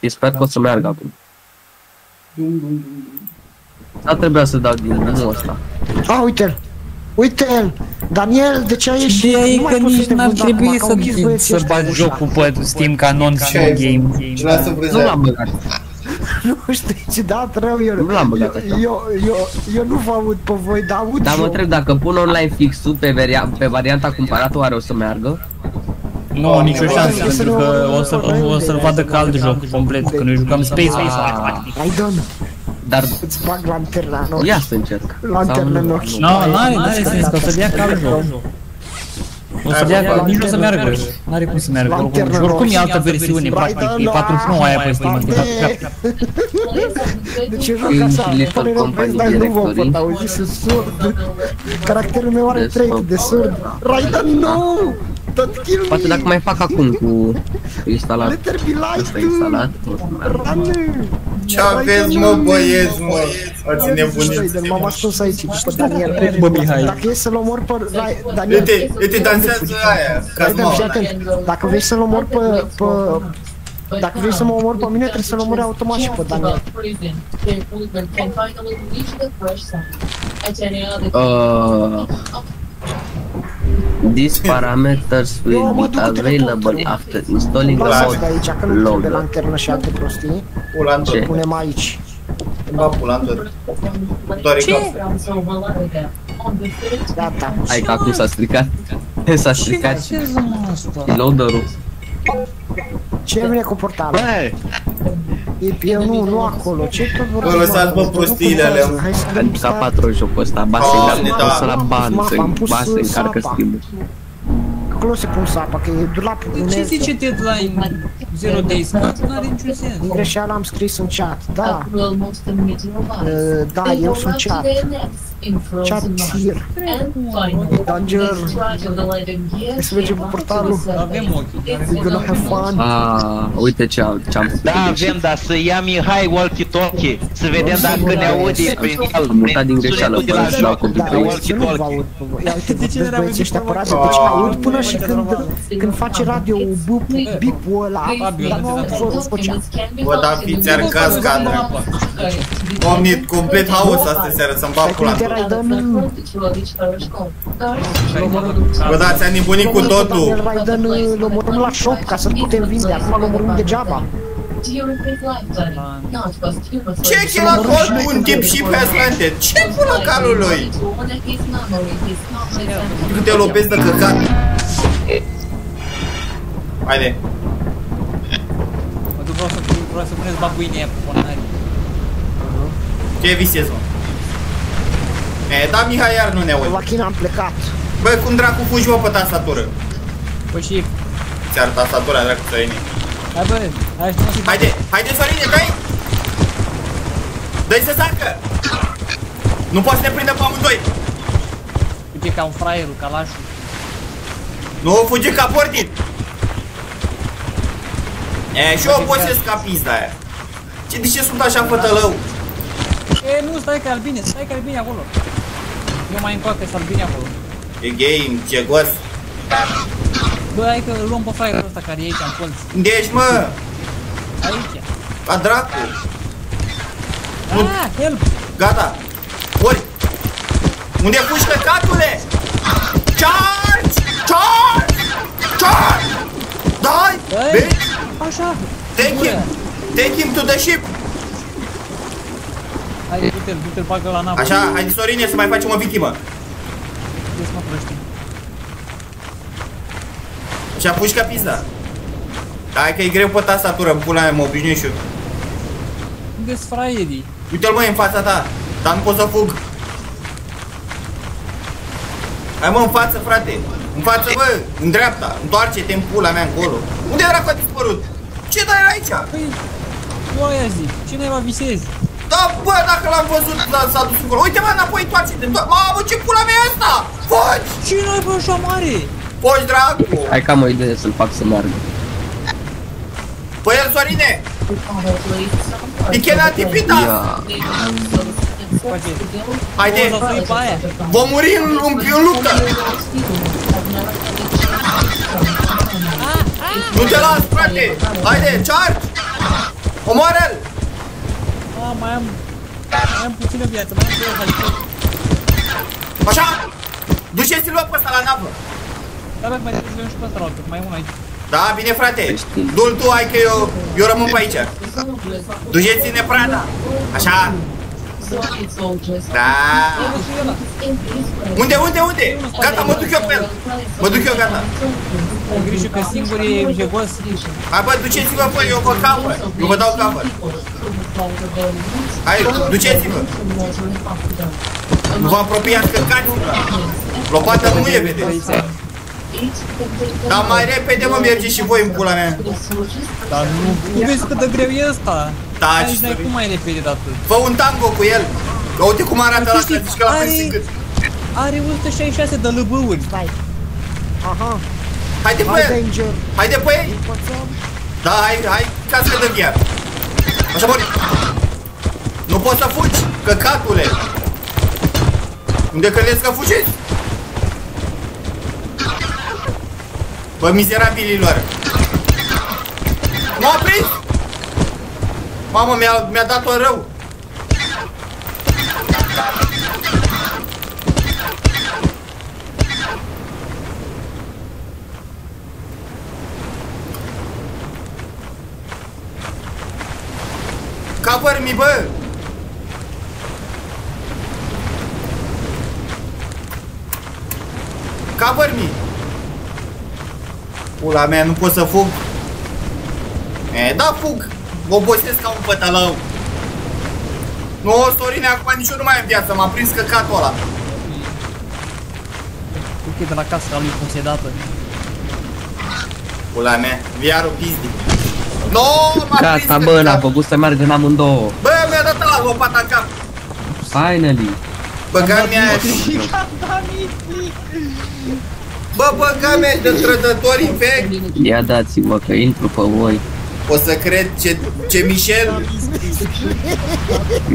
Eu sper că o să meargă acum. Dar trebuia să dau din drumul ăsta. A, uite-l! Uite-l! Daniel, de ce ai ieșit? Ideea e Nu mai că poți să nici te n-ar vând trebui acum, că au închis să, băieții să ăștia bagi ușa. jocul pe Steam ca non-show game. Ce lasă Nu vânzare? l-am băgat. Nu știu ce dat rău eu. Nu l-am băgat așa. Eu, eu, eu nu vă aud pe voi, dar aud Dar mă eu. întreb dacă pun online fixul pe, varia- pe varianta cumpărată, oare o să meargă? Nu, nicio șansă, Trebuie să pentru ne că luăm o să curent o să-l de- vadă ca alt joc complet, că noi jucăm Space Race. Raiden, Dar îți bag lanterna în ochi. ia să încerc. Lanterna în ochi. Nu, n-are, n-are sens, că o să dea ca alt joc. O să dea, nici nu o să meargă. N-are cum să meargă. Oricum, și oricum e altă versiune, practic. E 49 aia pe Steam. de fapt. De ce joc În așa? Little Pare rău, Company vezi, dar nu vă Directory. pot auzi, sunt surd. Caracterul meu are Deci, trei mă, de surd. Raiden, nu! Tot kill Poate me! dacă mai fac acum cu instalat. Let there be light, Ăsta instalat. o să meargă. Rane! Ce aveți, mă, băieți, mă? Ați nebunit. Raiden, m-am ascuns aici după Daniel. Bă, Mihai. Dacă e să-l omor pe Ra- Daniel... Uite, uite, dansează aia, Raiden, fii Cazma. atent. Dacă vrei să-l omor pe... pe dacă vrei să mă omor pe mine, trebuie să-l omori automat și pe Daniel. Uh, these parameters Eu will mă be duc cu available teleportul. after installing the Lasă-ți mod de aici, că nu trebuie loader. lanternă și alte prostii. Pula în tot. Ce? Punem aici. Ba, pula în tot. Doare cap. Gata. Hai că acum s-a stricat. S-a stricat și și loaderul. Ce vine cu portalul? E, eu nu, nu acolo. Ce tot vorbești? Bă, lăsați, bă, Nu prostiile contează. alea. Hai să dăm Adică start. 4 jocul ăsta, ba se Doamne, încarcă, da. o să la ban, Am să pus ba se încarcă sapa. stream Acolo se pun sapa, că e dulapul De ce unelte. zice deadline 0 days? Că nu are niciun sens. Din greșeală am scris în chat. Da, Uh, da, eu sunt chat. Chat here. Danger. Hai să mergem cu portalul. Avem ochi. We're gonna have fun. Ah, uite ce am, ce am Da, avem, dar să ia Mihai walkie-talkie, să vedem dacă ne aude prin el. Am mutat din greșeală sunetul de la până și la joc, copil. Da, prin eu nu vă walkie-talkie. aud pe voi. Ia uite, De ce vezi n-am băieții ăștia pe radio, microfon? deci aud până și când, când face radio bip- bip-ul ăla, dar nu aud vo- vocea. Bă, da, fiți arcați ca dracu. Omnit, complet haos astă seară, să-mi bag pula în tot. Bă, da, ți-a nebunit cu Daniel totul. Raiden îl omorâm la shop ca să-l putem vinde, acum îl omorâm degeaba. Ce chelat hold un tip ship has landed? Ce pula calului? Cât te lopezi de căcat. Haide. Mă duc vreau să, vreau să puneți babuine aia pe ponari. Ce visezi, mă? E, da, Mihai iar nu ne aude. La China am plecat. Bă, cum dracu fugi, mă, pe tastatură? Păi și... Ți-ar tastatura, dracu, Sorine. Hai bă, hai să mă fi... Haide, haide, Sorine, dai! Dă-i să sacă! Nu poți să ne prindă pe amândoi! Uite ca un fraierul, ca lașul. Nu fugi ca portit! E, și eu pot să scap pista aia. Ce, de ce sunt așa fătălău? E, nu, stai că e albine, stai că e albine acolo. Eu mai încoacă să albine acolo. E game, ce gos. Bă, hai că îl luăm pe fraierul ăsta care e aici în colț. Unde ești, mă? Aici. A dracu. Ah, help! Gata. Ori. Unde fugi căcatule? Charge! Charge! Charge! Dai! Băi! Vezi? Așa! Take him! Take him to the ship! Hai, du-te-l, du-te-l, bagă la navă. Așa, hai Sorine să mai facem o victimă. Ia să mă proști. Și-a pus ca pizda. Hai că e greu pe tastatură, în pula mea, mă obișnuit și eu. Unde-s fraierii? Uite-l mă, e în fața ta, dar nu pot să fug. Hai mă, în față, frate. În față, bă, în dreapta. Întoarce-te în pula mea încolo. Unde dracu a dispărut? Ce dai era aici? Păi, eu aia zic, ce naiba visezi? Da, bă, dacă l-am văzut, da, s-a dus încolo. Uite, mă, înapoi, întoarce-te. întoar- Mamă, ce pula mea e asta? Fogi! Ce naiba așa mare? Fogi, dracu! Hai că am o idee să-l fac să meargă. Păi el, Sorine! E cannot be pita! Ia, Face. Haide! O să sui pe aia. Vom muri în, în, în luptă! Nu te las, frate! Haide, charge! Omoară-l! Ah, mai am... Mai am puțină viață, mai am două halice. Așa! Duceți-l pe ăsta la navă! Da, bă, mai trebuie să vedem și pe ăsta la altă, mai e unul aici. Da, bine frate! Du-l tu, hai că eu, eu rămân pe aici. Duceți-ne prada! Așa! Da! Unde, unde, unde? Gata, mă duc eu pe el! Mă duc eu, gata! Ai grijă că singur e jegos. Hai bă, duceți-vă pe eu vă capăt! Eu vă dau capăt! Hai, duceți-vă! Nu vă apropiați, căcați-vă! Lopata nu e, vedeți? Dar mai repede mă mergeți și voi în pula mea! Dar nu, nu vezi cât de greu e ăsta. Taci, Aici n-ai cum mai repede de atât. Fă un tango cu el! Că uite cum arată la Știi, zici că l-a prins are- în gât. Are 166 de lăbăuri. Stai. Aha, Haide pe hai el! danger. Haide pe el! Învățăm. Da, hai, hai, ca să dăm chiar. Așa mori. Nu poți să fugi, căcatule. Unde credeți că fugiți? Bă, mizerabililor. M-a prins! Mamă, mi-a mi dat-o rău. Cover me, bă! Cover me! Pula mea, nu pot să fug. E, da, fug! Obosesc ca un pătălău. Nu, Sorine, acum nici eu nu mai am viață, m-a prins căcatul ăla. Ok, de la casa lui posedată. Pula mea, viarul pizdi. No, m-a prins Gata, bă, n-a căcatul. făcut să meargă în amândouă. Bă, mi-a dat la lopata în cap. Finally. Băga mea Bă, băga mea de trădători infect. Ia dați-mă că intru pe voi. O să cred ce, ce Michel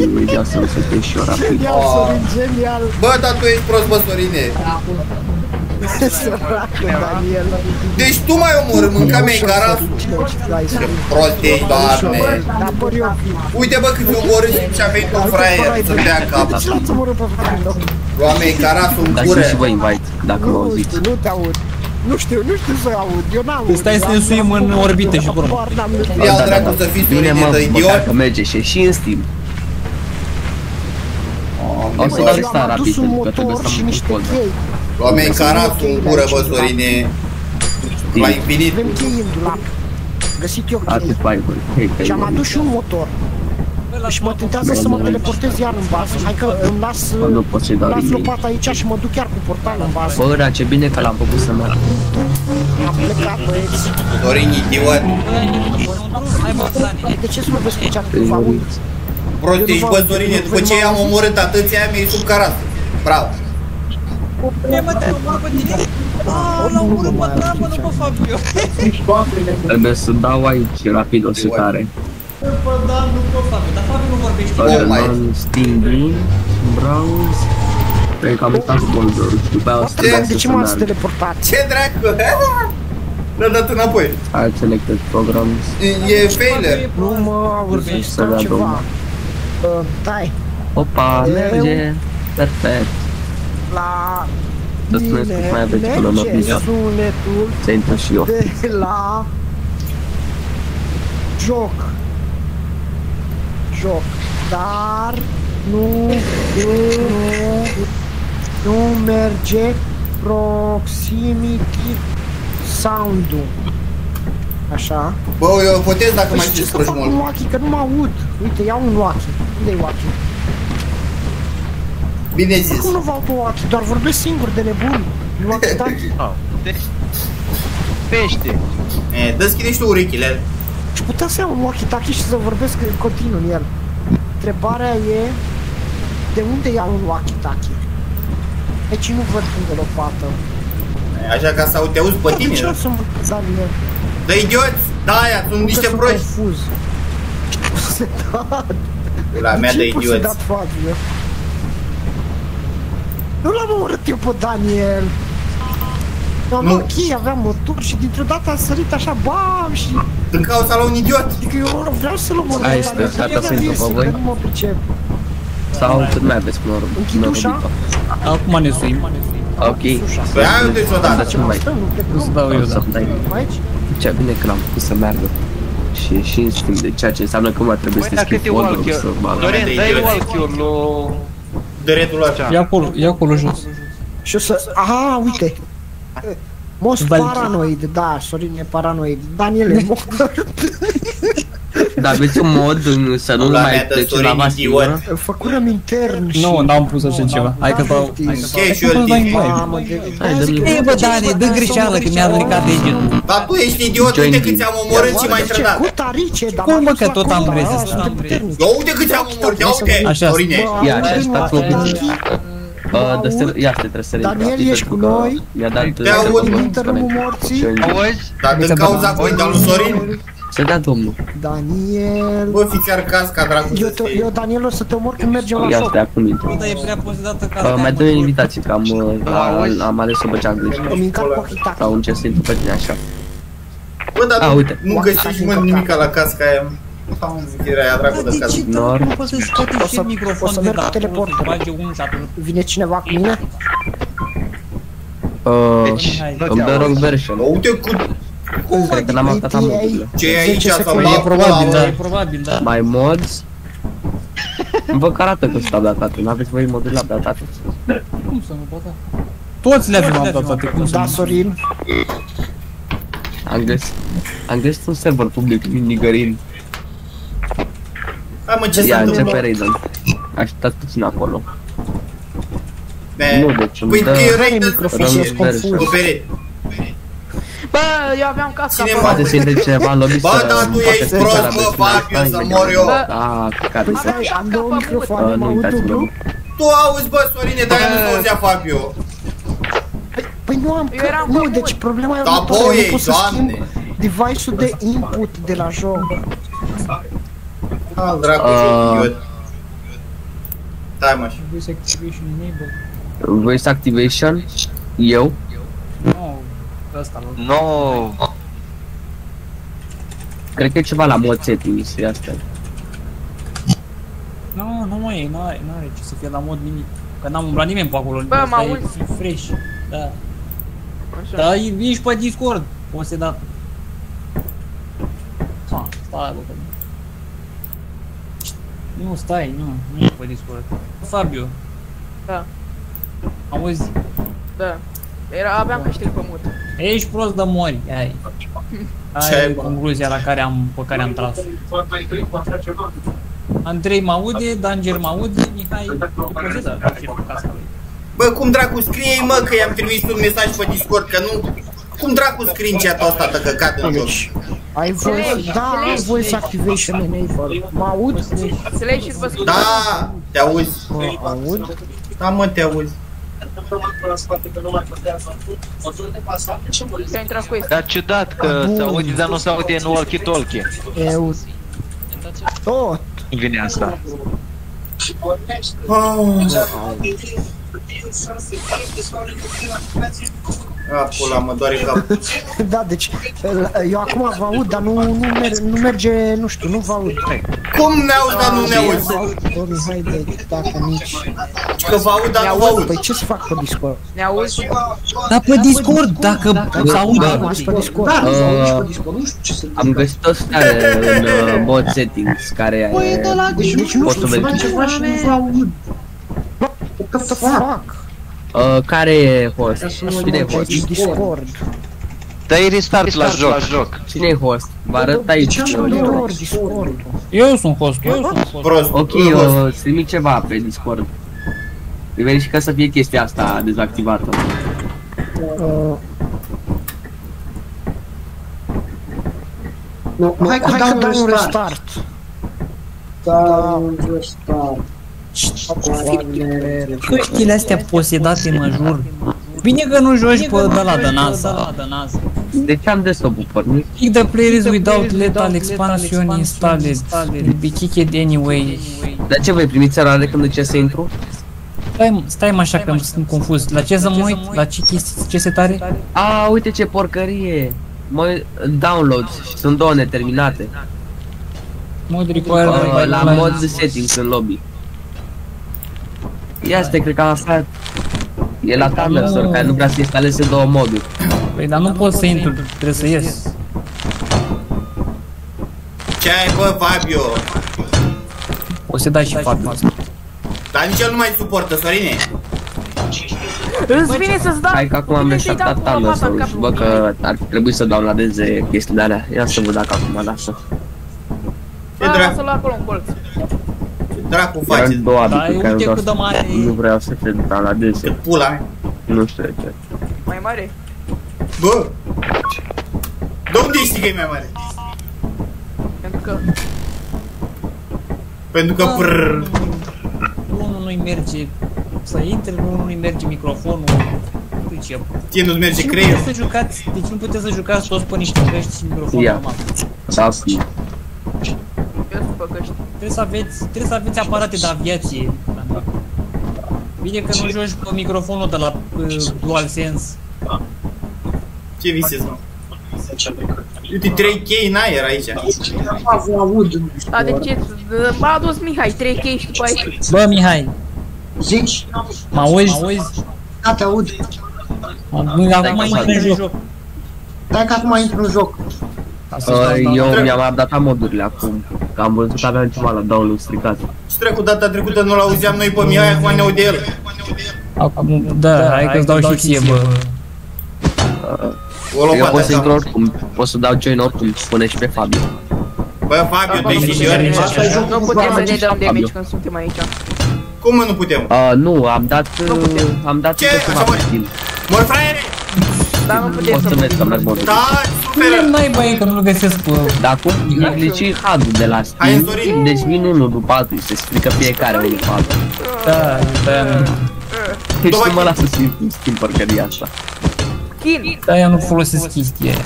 Imediat să-mi se și eu rapid. Ia Oh. Sorin, genial. Bă, dar tu ești prost, bă, Sorine Săracul Daniel. Deci tu mai omorâ, mânca mea carasul Ce prost ești, doamne Da, bă, eu Uite, bă, cât omorâ și a venit un fraier să dea în cap Ce l-ați omorât pe frate? Oameni, carasul în gură Dați-mi și vă invite, dacă mă Nu auziți. știu, nu te aud. Nu știu, nu știu să aud. Eu n-aud. Stai să ne suim în orbită și vorbim. Habar n-am. Ia dracu să fii Bine, Sorine mă, de măcar idiot că merge și și în Steam. O să Bă, dau eu lista am adus rapid, un pentru că trebuie motor să și am niște un cod. chei. Oameni, carasul în gură, bă, Sorine La infinit Avem chei în dulap. Găsit eu Atât chei. bai, bă. Hei, că Și am e adus și un motor. Și mă tentează să mă teleportez iar în bază. Hai că îmi las, Bă, nu pot să-i dau las nimic. lopata aici și mă duc chiar cu portal în bază. Bă, dar ce bine că l-am făcut să meargă. Am plecat, băieți. Sorin, idiot Hai mă, Dani. De ce să mă vezi cu cea Îi cu muriți. uiți? Prost ești, bă, Sorine, după ce i-am omorât atâția, mi-ai sub carasul Bravo Ce mă, te omor pe tine? Ah, l-am omorât pe ta, mă, nu pe Fabio. Trebuie să dau aici rapid o setare. Pe Dan, nu pe Fabio, dar Fabio nu vorbește. Oh my. Pardon, Steam Green, Browse. Cred că am uitat sponsor și după aia o să De trebuia să ce se m-ați meargă. teleportat? Ce dracu? L-a dat înapoi Ai selected programs. E- E failure Nu mă auzi, Să stau dea ceva. domnul. Uh, Dai, Opa, Eu- merge. Perfect. la Să spuneți cât mai aveți până la merge pizza. sunetul Să intru și eu. de la joc. Joc. Dar nu, nu, nu merge proximity sound-ul. Așa. Bă, eu votez dacă Păi mai și ce știți să fac un mult. walkie, că nu mă aud. Uite, iau un walkie. Unde-i walkie? Bine zis. Cum nu vă aud walkie? Doar vorbesc singur de nebun. Walkie-talkie. Pește. E, deschide și tu urechile. Și putea să iau un walkie-talkie și să vorbesc în continuu în el. Întrebarea e de unde iau un walkie-talkie? Deci nu văd unde lopată. E, Așa ca să te auzi pe De ce tine. să mă Daniel? De idioți! Da, aia, sunt Nu niște că sunt proști. confuz. Ce dat? La mea de Ce poți să idioți. dat Fabio? Nu l-am omorât eu pe Daniel. Am Nu. luat cheie, aveam motor și dintr-o dată a sărit așa, bam, și... Din cauza la un idiot. Adică eu vreau să-l omor. Hai, sper, gata să intru pe voi. Nu mă pricep. Sau cât mai aveți până Închid ușa? Acum ne suim. Ok. Păi hai uite-ți odată. Dar ce mai Stăm, nu Nu să plecăm. dau eu, o să da. dai Aici? ce bine că l-am făcut să meargă. Și și știm de ceea ce înseamnă că mai trebuie Băi, să dacă schimb te fondul walk să bag. Dorin, de dai idioți. walk-ul lui... De redul ăsta. E acolo, e acolo jos. Și o să... Aha, uite. Most Valky. paranoid, da, Sorin e paranoid. Daniel e mort. Dar aveți un mod în- să nu La mai mea de pleci Sorin la vas idiot. singură? Făcurăm intern și... Nu, n-am pus așa ceva. Hai că dau... Hai Ok, și eu îl Hai, tic. hai. Mamă, de... Hai, dă-mi Ei, bă, Dani, dă greșeală că mi-a ridicat degetul. Dar tu ești idiot, uite cât ți-am omorât și mai Ce, trădat. cu tarice, dar Cum, m-am mă, dus că la tot am conta, rezistat. a, suntem puternici. Eu uite cât ți-am omorât, ia uite, Așa. Dorine. Bă, Ia, am așa, venit stați la un pic. Valky, Uh, dă să- ia să trebuie să Daniel, reintru, ești pentru cu că noi? Mi-a dat Te aud, să- din tărâmul morții. Și eu- Auzi? Dar din cauza cui, dar lui Sorin? Să dea domnul. Daniel... Bă, fiți arcați ca dracu Eu, să te, fie. eu, Daniel, o să te omor când mergem la Ia șoc. stai acum intru. Dar e prea pozidată ca Uh, mai dă invitații că am, uh, Auzi? am ales să băgeam greș. Îmi încarc cu hitaki. Sau încerc să intru pe tine așa. Bă, dar A, nu- uite. nu găsești mă nimica la casca aia. Am zis, era aia dracu de casă. Nor. Nu poți să-și scoate O și să- microfon o să de merg cu dat. teleportul. Bage unul și atunci. Vine cineva cu mine? Uh, Deci, Hai. nu îmi te dă wrong auzi. version. Bă, uite cu... Cred că n-am aflat ETA, modurile. Ce e aici 10 sau secunde. la E probabil, da, la- e probabil, da. My mods. Vă că arată că sunt updatate, n-aveți voi modurile updatate. Cum să nu pot da? Toți le avem updatate, cum să Da, nu? Sorin. Am găsit, am găsit un server public din Nigărin. Hai mă, ce se Ia, întâmplă? începe Raiden. Așteptați puțin acolo. Man. Nu, deci îmi Păi dă- că e Care Raiden microfon? Rămân Sunt version. confuz. Cu perete. Bă, eu aveam casca Cine pe mă- Poate să intre cineva în lobby Bă, să dar tu îmi ești poate prost, să bă, la fac eu să mor eu. Ah, care Păi să... stai, am două microfoane, Uh, mă nu aud uitați dublu. mă. Tu auzi, bă, Sorine, dar nu se auzea Fabio. Păi nu am... Eu eram Nu, pe deci problema e Da, următoarea, boi, nu pot să schimb doamne. device-ul de input de la joc. Al dracu, Uh. joc idiot. Stai mă, și- Voice activation enable. Voice activation, eu, Nu, ăsta nu. Nu, cred că e ceva la mod settings, e asta. Nu, nu mai e, nu are, nu are ce să fie la mod nimic. Că n-am umblat nimeni pe acolo. Bă, ăsta mă e auzi? fresh. Da. Așa. Da, e- ești pe Discord. Poți să da. Ha, stai, bă, că... Nu, stai, nu, nu e pe Discord. Fabio. Da. Auzi, Da. Era, aveam câștig pe mut. Ești prost de mori, ai. Ce ai, Aia e bă? concluzia la care am, pe care am tras. Andrei mă aude, Danger mă aude, Mihai e poză, face cu casca lui. Bă, cum dracu scrie mă că i-am trimis un mesaj pe Discord, că nu... Cum dracu screen chat-ul ăsta de căcat în joc? Deci, ai voice, da, ai voice activation enable. Mă aud? Înțelegi și vă scot. Da, te auzi. Mă aud? Da, mă, te auzi. Să intrați cu ei. dar ciudat că se aude, dar nu se aude în walkie-talkie. Eu... Tot. Vine asta. Ah, pula, mă doare cap. Da, deci, eu acum vă aud, dar nu, nu, merge, nu merge, nu știu, nu vă aud. Cum ne auzi, dar nu ne auzi? Bă, Mihai, de, dacă nici... Că vă aud, dar nu vă aud. Păi ce să fac pe Discord? Ne auzi? Dar pe Discord, dacă se aude. Am pe Discord. Uh, am găsit o stare în uh, mod settings care e... Deci nu Poți să știu, verifici. ceva și nu vă aud. What the fuck? Uh, care e host? Cine e host? Deci Discord. Dă-i restart la joc. La joc. Cine e host? Vă arăt aici. Discord, Discord. Eu sunt host, eu sunt host. Prost. Ok, prost. uh, trimit ceva pe Discord. E verifica să fie chestia asta dezactivată. Uh, Nu, hai, hai că dai un restart. Da, un restart. Căștile astea posedate, mă jur. Bine că nu joci pe de la de NASA. De ce am desktop-ul pornit? Kick the players without lethal expansion installed. Will be kicked anyway. Dar ce voi primiți eroare când ce să intru? Stai, stai mă așa că sunt confuz. La ce să mă uit? La ce, chestii, ce setare? A, uite ce porcărie! Mă, downloads și sunt două neterminate. Mod require Uh, la mod settings în lobby. Ia stai, cred că am aflat. E la Thunderstorm, care nu vrea să instaleze două moduri. Păi, dar nu pot să intru, trebuie să ies. Ce ai bă, Fabio? O să dai și Fabio. Dar nici el nu mai suportă, Sorine. Îți vine să-ți dau... Hai că acum am Vine să-i reșaptat dau cu lopata în Thunderstorm cap și lui. văd că ar trebui să downloadeze chestii de alea. Ia să văd dacă acum lasă. Ce Da, dracu, lasă-l acolo în colț. Ce dracu Erau faceți? două Da, abituri care uite nu cât de vreau mare să... e. Nu vreau să te downloadeze. Pula mea. Nu știu de ce. Mai mare? Bă! De unde știi că e mai mare? Pentru că... Pentru că prrrr. Unul nu-i merge să intre, unul nu-i merge microfonul. Nu ce. Ție nu-ți merge Deci nu creierul. puteți să jucați, deci nu puteți să jucați toți pe niște căști și microfon Ia. normal. Da, fi. Eu sunt pe căști. Trebuie să aveți, trebuie să aveți aparate de aviație. Bine că nu joci pe microfonul de la uh, DualSense. Ce visezi, mă? Uite, 3K în aer aici. Vă aud. Da, de ce? M-a adus Mihai 3 chei și după aia... Bă, Mihai, Zici? mă auzi? Mă auzi? Da, te aud. Acum că intri în joc. Dai că acum intru în joc. Ca să Uh, dau- eu mi-am updatat modurile acum. Că am văzut că aveam ceva la download stricat. Și trecut data trecută nu-l auzeam noi pe Mihai, acum ne aude el. Acum, da, hai că-ți dau și ție, bă. O Eu lopată pot să intru așa. oricum, pot să dau join oricum, spune și pe Fabio. Bă, Fabio, deci și eu. Asta e jocul Nu cu putem să bani. ne dăm Fabio. damage când suntem aici. Cum mă nu putem? Uh, nu, am dat, Nu putem. uh, am dat Ce? încă ceva Așa, mă? pe Steam. Mor fraiere! Dar nu putem Pot să să vezi că putem. merg modul. Da, Nu super! mai băi, că nu-l găsesc pe... Dar acum e glitch hub de la Hai, Steam, Zorin. deci vin unul după altul și se strică fiecare unul după altul. Da, da, Deci Dovai- nu mă lasă să schimb porcăria asta. Kin! da, eu nu folosesc chestia aia.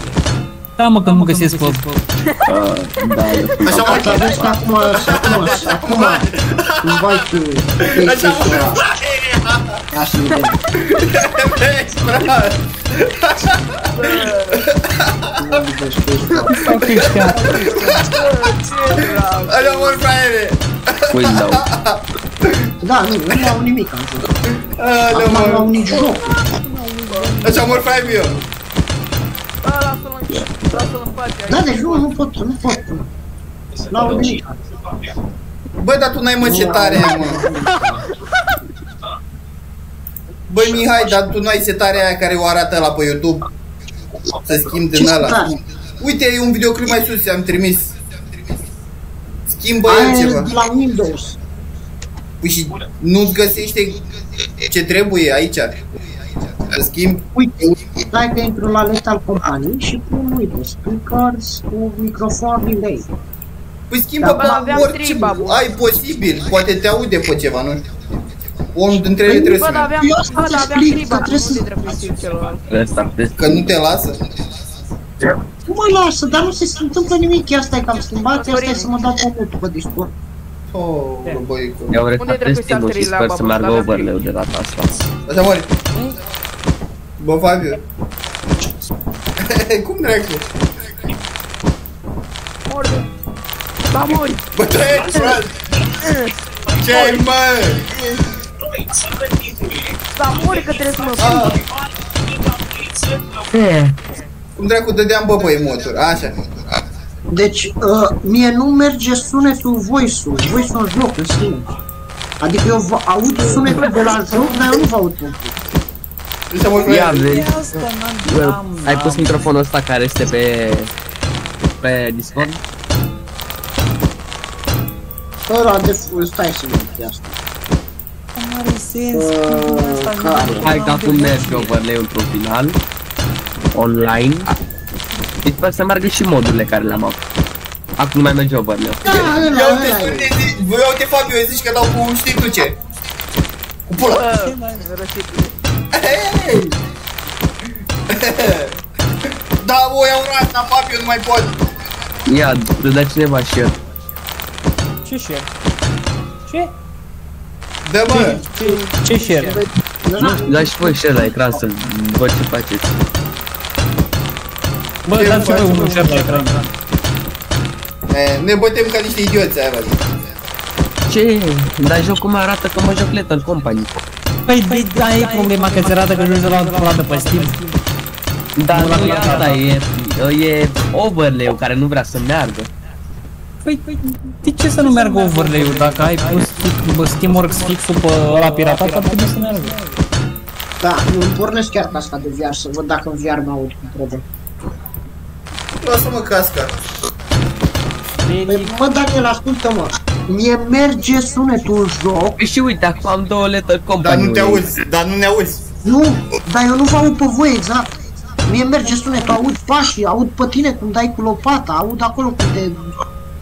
Da, mă, că nu găsesc pe... Uh, da, eu sunt Așa mă, Asta vezi că acum, acum, acum, invite uh, așa mă, Facebook la... Ia să vedem. vezi, frate! Unde vezi Facebook? Așa mor fraiere! Windows. Da, nu, nu au nimic am jucat. Alea, Acum nu au mă! nici joc. Așa mor Fabio! Da, lasă-l în... Lasă-l în pace. Da, deci nu, nu pot, nu pot. Nu au nimic. Bă, dar tu n-ai mă setarea aia, mă! Băi, Mihai, dar tu n-ai setarea aia care o arată la pe YouTube? Să schimb din Ce ăla. setare? Uite, e un videoclip mai sus, am trimis. Schimbă Aia el e ceva. de la Windows. Păi și nu-ți găsește ce trebuie aici? Să schimb? Uite, dai că intru la Lethal Company și pun, uite, speakers cu microfon relay. Păi schimbă Da, pe bă, aveam orice trei, babu. ai posibil. Poate te aude pe ceva, nu știu. Unul dintre ele Păi, trebuie Bă, să dar mergi. aveam... Eu asta Bă, îți dar aveam explic, triba, că trebuie nu să- de trebuie să celălalt. Restartez. Că nu te lasă. Nu mă lasă, dar nu se întâmplă nimic. Asta e că am schimbat, asta e să mă dau pe mult pe Discord. Oh, băică. Eu Unde restartez trebuie să Steam-ul și alteri la sper să babă, meargă aveam overlay de data asta. Așa mori. Bă, Fabio. Cum dracu? Morde! Da, mori! Bă, treci, frate! Ce ai, mă? Da, mori că trebuie să mă Ah, Ce? cum dracu dădeam bă pe emotor? Așa. Deci, uh, mie nu merge sunetul voice-ul, voice-ul în joc în sine. Adică eu vă aud sunetul de la joc, dar eu nu vă aud pe Așa mă, Ia frate. vezi. Asta n-am, Bă, n-am, Ai n-am. pus microfonul ăsta care este pe pe Discord? Ăla de f- stai să mă asta. Nu are sens. Uh, cum asta care? vine Hai de că acum unde merge overlay într-un final online. Și sper să meargă și modurile care le-am avut. Acum nu mai merge overlay. Da, ăla, Ia uite, ăla e. spune, zi, bă, ia uite, Fabio, zici că dau cu știi tu ce? Cu pula. Bă, rășitule. Hei! Da, o iau asta, Fabio, nu mai pot. Ia, dă cineva și el. Ce share? Ce? Dă, bă. Ce share? Da și voi share la ecran să văd ce faceți. Bă, Ce dați-vă faci, un bă? share la ecran. E, Ne bătem ca niște idioți aia, Vali. Ce? Dar jocul meu arată că mă joc Lethal Company. Păi, de, da, e problema că ți arată că joci de la o dată pe Steam. Dar Nu la nu e plata. asta, e, e overlay-ul care nu vrea să meargă. Păi, de ce să nu meargă overlay-ul? Dacă ai pus bă, Steamworks fixul pe ăla piratat, ar trebui să meargă. Da, eu îmi pornesc chiar casca de VR să văd dacă în VR mă aud cum trebuie. Lasă-mă casca. Păi, mă, Daniel, ascultă-mă. Mie merge sunetul în joc. Păi și uite, acum am două Lethal Company. Dar nu te auzi, dar nu ne auzi. Nu, dar eu nu vă aud pe voi exact. Mie merge sunetul, aud pașii, aud pe tine cum dai cu lopata, aud acolo cum te...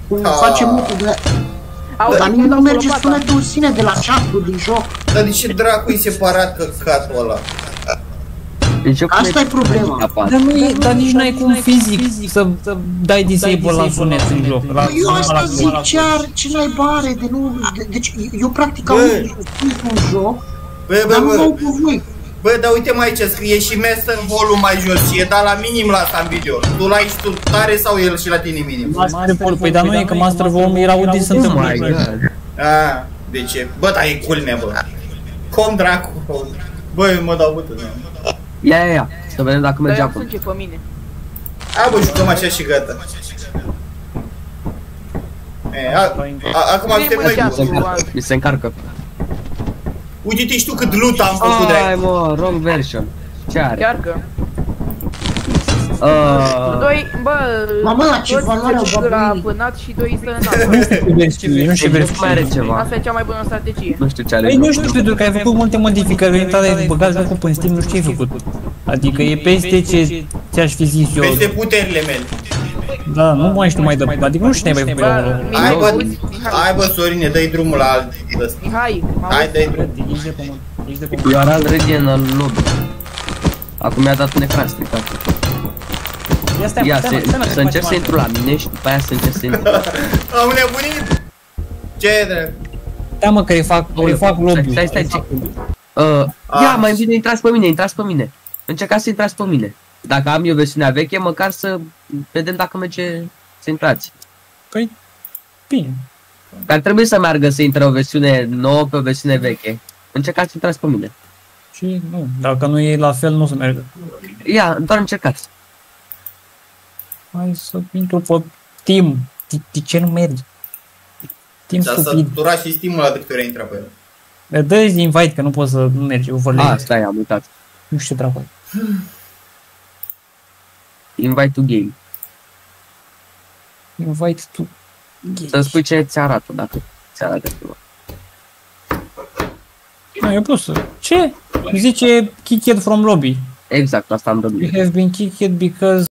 cum Ah. face mutul de... Auzi, Dar cum mie dau nu cu merge lopata. sunetul în sine de la chat din joc. Dar de ce dracu e separat căcatul ăla? Deci jocul Asta e problema. Apare. Dar, nu e, dar nici n-ai cum fizic să, să dai disable la sunet în joc. La, Eu asta la- zic ce ar, ce naiba are de nu... De, deci eu practic Bă. aud sunetul în joc, Bă, dar bă, nu vă bă, aud pe voi. Bă, dar uite mai ce scrie și master volum mai jos și e dat la minim la asta în video. Tu l-ai și tu tare sau el și la tine minim? Master Vol, păi dar nu e că Master Vol era audio să Oh întâmplă. my god. Ah, de ce? Bă, dar e culme, bă. Com dracu. Bă, mă dau bătut. Ia, ia, ia. Să vedem dacă merge Dă-i acum. sânge pe mine. Hai bă, jucăm așa și gata. E, a, a, acum Vrei, suntem mă, noi ceas. Mi se încarcă. Mi se încarcă. Uite-te și tu cât loot am făcut de Ai, aici. mă, wrong version. Ce are? Chiar că. Uh, Doi, bă, Mamă, la ce toți valoare au zice la babuinii? pânat și doi stă în apă. Nu știu versiuni, nu știu deci nu mai are versiuni. ceva. Asta e cea mai bună strategie. Nu știu ce are. Păi nu jocul. știu, pentru că ai făcut multe modificări, ai intrat, ai băgat jocul pe Steam, nu știu ce ai făcut. Adică e peste ce ți-aș fi zis eu. Peste puterile mele. Da, nu mai știu mai de, adică nu știu ce ai mai făcut Bă, acolo. Hai Mihai, mă bă, auzi? Mihai, hai bă, Sorine, dă-i drumul la alt ăsta. Mihai, mă Hai, auzi? dă-i drumul. Ești de pământ, ești de pământ. Eu era already în lobby. Acum mi-a dat un ecran stricat. Ia stai, Ia, stai, mă, să, stai, mă, să facem încerc să altceva. intru la mine și după aia să încerc să intru. Am nebunit? Ce e de? Da, mă, că îi fac, îi fac lobby Stai, stai, stai. Uh, ia, Ah. mai bine intrați pe mine, intrați pe mine. Încercați să intrați pe mine. Dacă am eu versiunea veche, măcar să vedem dacă merge să intrați. Păi, bine. Dar trebuie să meargă să intre o versiune nouă pe o versiune veche. Încercați să intrați pe mine. Și nu, dacă nu e la fel, nu o să meargă. Ia, doar încercați. Hai să intru pe Team. De, de ce nu mergi? Team S-a stupid. săturat și stimul la de câte ori ai intrat pe el. Dă-i invite că nu pot să nu mergi overlay. Ah, stai, am uitat. Nu știu ce dracu. e. Invite to game. Invite to... Să spui ce ți arată, dacă ți arată ceva. Nu, eu pus. Ce? Zice kicked from lobby. Exact, asta am You domnit. have been kicked because